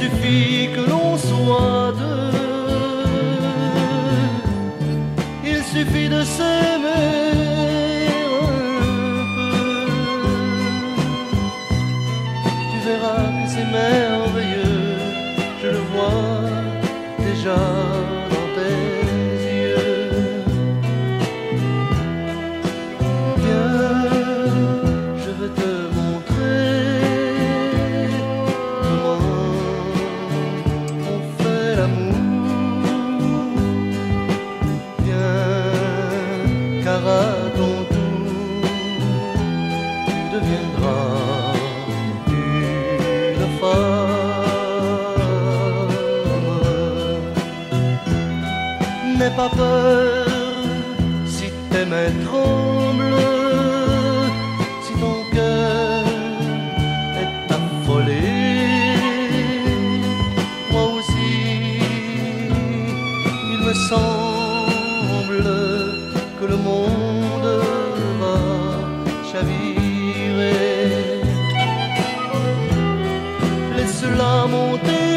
suffit que l'on soit deux. Il suffit de s'aimer un peu. Tu verras que c'est merveilleux, je le vois déjà. pas peur si tes mains tremblent, si ton cœur est affolé. Moi aussi, il me semble que le monde va chavirer. Laisse-la monter.